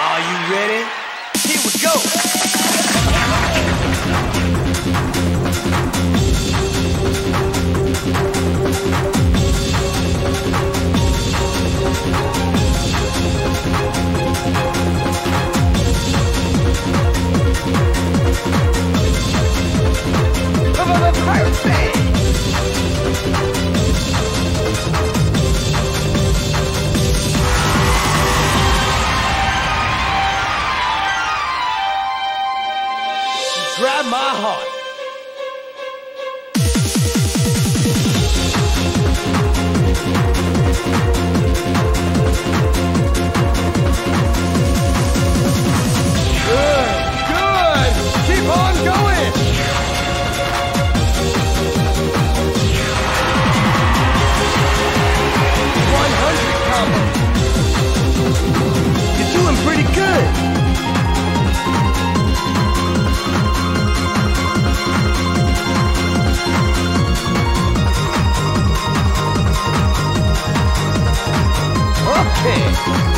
Are you ready? Here we go. Pirate Bay! Grab my heart. Ei.